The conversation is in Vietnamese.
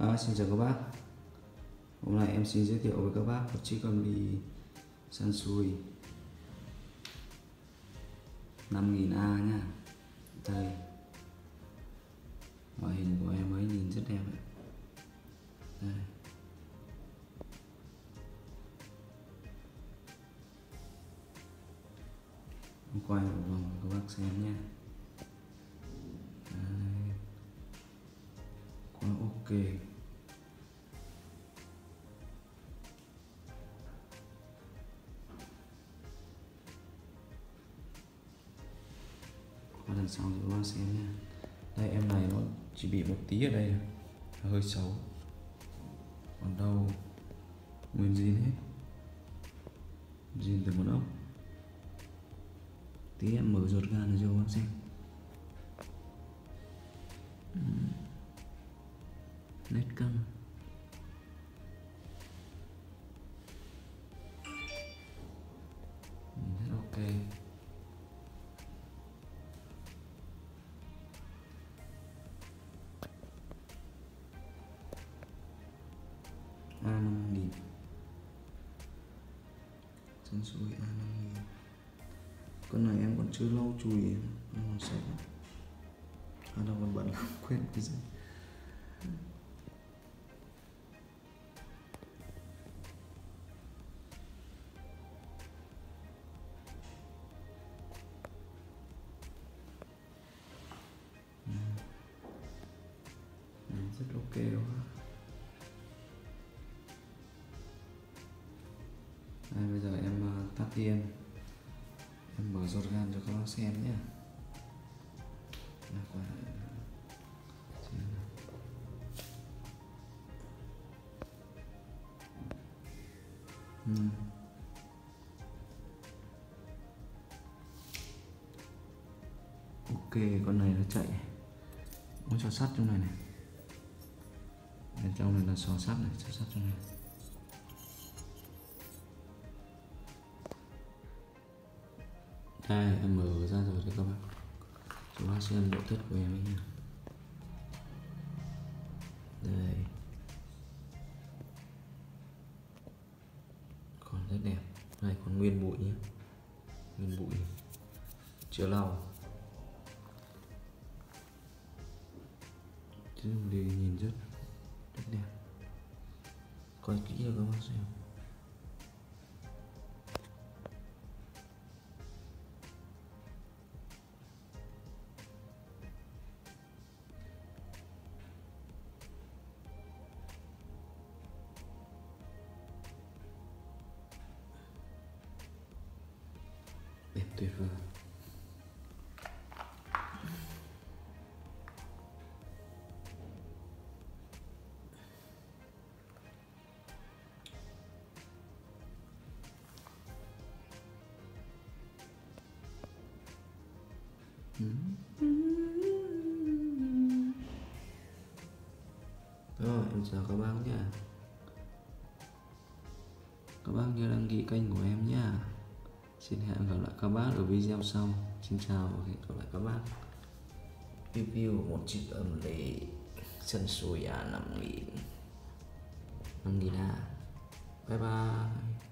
À, xin chào các bác. Hôm nay em xin giới thiệu với các bác một chiếc con bì Sansui 5000A nha Đây. Ngoại hình của em ấy nhìn rất đẹp đấy Đây. Em quay một vòng các bác xem nha Đây. Quá ok. Lần sau rồi các bác xem nha đây, em này nó chỉ bị một tí ở đây nó hơi xấu. Còn đâu? Nguyên zin hết. Zin từ một ốc. Tí em mở ruột gan cho bác xem. Nét căng. Ok. A năm nghìn Chân suối A năm nghìn Con này em còn chưa lau chùi Nó còn sạch lắm. À đâu còn bẩn lắm, Quên cái gì. Rất ok quá. Đây, bây giờ em ờ, tắt tiên em. Mở ruột gan cho các bác xem nhé Ừ. ok con này nó chạy. Nó cho sắt trong này này. Bên trong này là sò sắt này cho sắt trong này. Đây em mở ra rồi đấy các bạn. Chúng ta xem nội thất của em ấy nha đây. Còn rất đẹp. Này còn nguyên bụi nhé nguyên bụi. Chưa lau. Chứ đi nhìn rất rất đẹp. Coi kỹ cho các bạn xem. Tuyệt vời Rồi, em chào các bác nha Các bác nhớ đăng ký kênh của em nha Xin hẹn gặp lại các bác ở video sau. Xin chào và hẹn gặp lại các bác. Review một chiếc âm lệ Sân sùi à 5 nghìn. 5 nghìn à Bye bye.